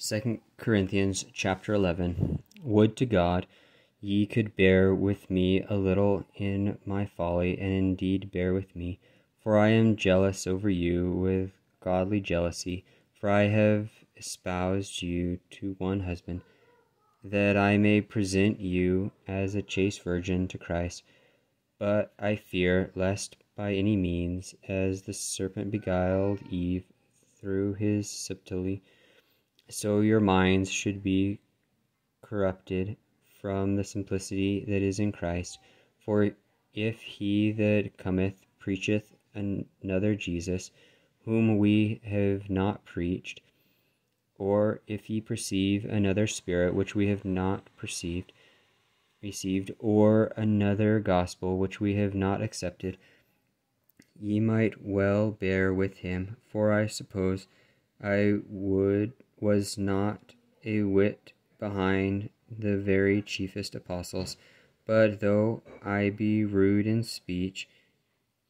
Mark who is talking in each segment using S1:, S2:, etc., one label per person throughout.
S1: 2 Corinthians chapter 11 Would to God ye could bear with me a little in my folly, and indeed bear with me. For I am jealous over you with godly jealousy, for I have espoused you to one husband, that I may present you as a chaste virgin to Christ. But I fear lest by any means, as the serpent beguiled Eve through his subtlety, so your minds should be corrupted from the simplicity that is in Christ. For if he that cometh preacheth another Jesus, whom we have not preached, or if ye perceive another spirit which we have not perceived, received, or another gospel which we have not accepted, ye might well bear with him, for I suppose I would was not a whit behind the very chiefest apostles. But though I be rude in speech,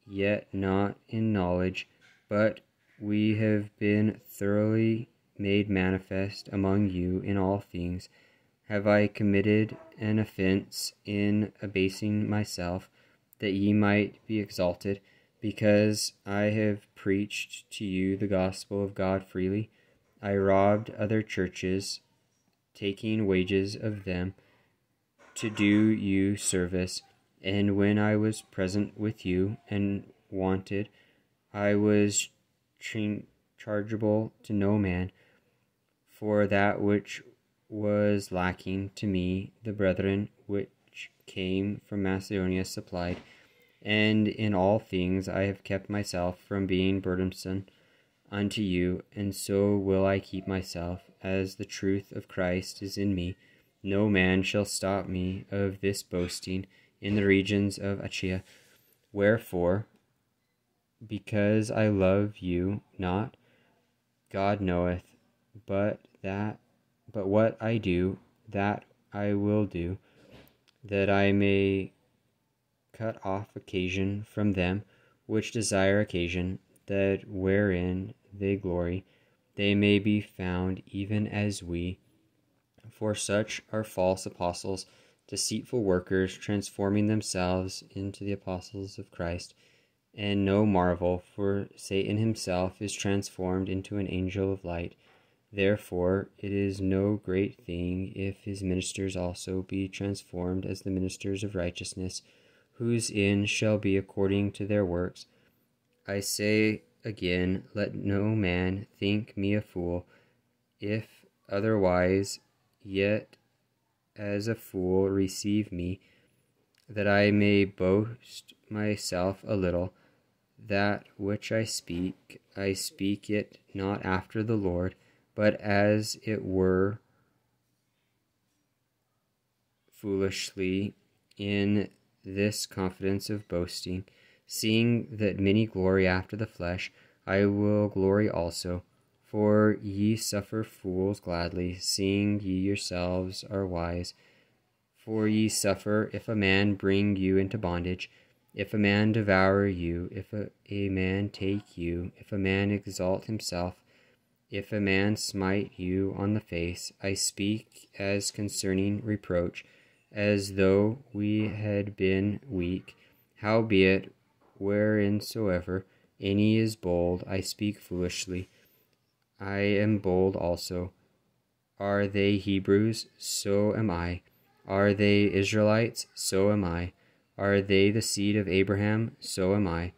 S1: yet not in knowledge, but we have been thoroughly made manifest among you in all things. Have I committed an offense in abasing myself, that ye might be exalted, because I have preached to you the gospel of God freely? I robbed other churches, taking wages of them to do you service. And when I was present with you and wanted, I was chargeable to no man. For that which was lacking to me, the brethren which came from Macedonia supplied. And in all things I have kept myself from being burdensome unto you, and so will I keep myself, as the truth of Christ is in me. No man shall stop me of this boasting in the regions of Achaia. Wherefore, because I love you not, God knoweth, but that but what I do, that I will do, that I may cut off occasion from them which desire occasion, that wherein they glory, they may be found even as we. For such are false apostles, deceitful workers, transforming themselves into the apostles of Christ. And no marvel, for Satan himself is transformed into an angel of light. Therefore, it is no great thing if his ministers also be transformed as the ministers of righteousness, whose end shall be according to their works. I say again, let no man think me a fool, if otherwise, yet as a fool receive me, that I may boast myself a little. That which I speak, I speak it not after the Lord, but as it were foolishly in this confidence of boasting Seeing that many glory after the flesh, I will glory also. For ye suffer fools gladly, seeing ye yourselves are wise. For ye suffer if a man bring you into bondage, if a man devour you, if a, a man take you, if a man exalt himself, if a man smite you on the face. I speak as concerning reproach, as though we had been weak. Howbeit whereinsoever any is bold, I speak foolishly. I am bold also. Are they Hebrews? So am I. Are they Israelites? So am I. Are they the seed of Abraham? So am I.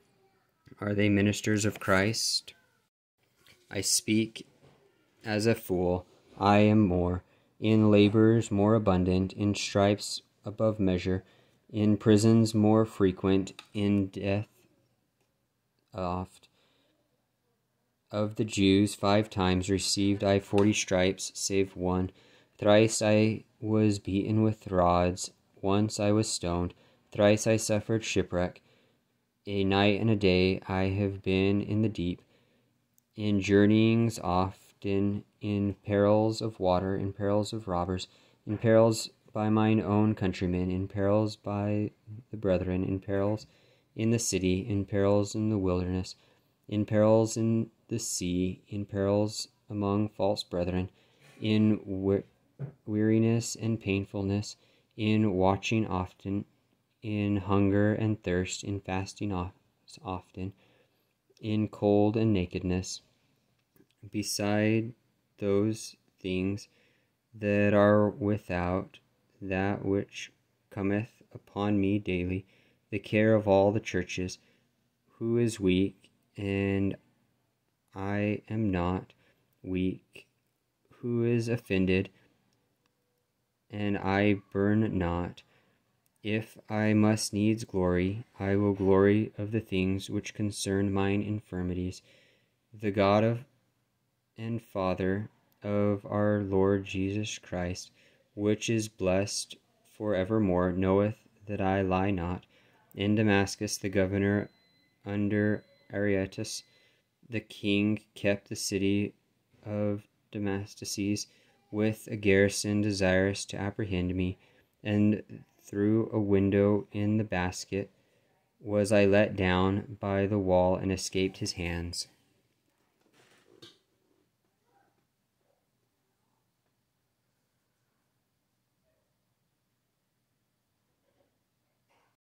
S1: Are they ministers of Christ? I speak as a fool. I am more. In labors more abundant, in stripes above measure, in prisons more frequent, in death oft. Of the Jews, five times received I forty stripes, save one. Thrice I was beaten with rods, once I was stoned, thrice I suffered shipwreck. A night and a day I have been in the deep, in journeyings often, in perils of water, in perils of robbers, in perils by mine own countrymen, in perils by the brethren, in perils in the city, in perils in the wilderness, in perils in the sea, in perils among false brethren, in we- weariness and painfulness, in watching often, in hunger and thirst, in fasting often, in cold and nakedness. Beside those things that are without, that which cometh upon me daily, the care of all the churches, who is weak, and I am not weak, who is offended, and I burn not. If I must needs glory, I will glory of the things which concern mine infirmities. The God of and Father of our Lord Jesus Christ, which is blessed for evermore, knoweth that I lie not. In Damascus, the governor under Aretas, the king, kept the city of Damascus with a garrison desirous to apprehend me, and through a window in the basket was I let down by the wall and escaped his hands.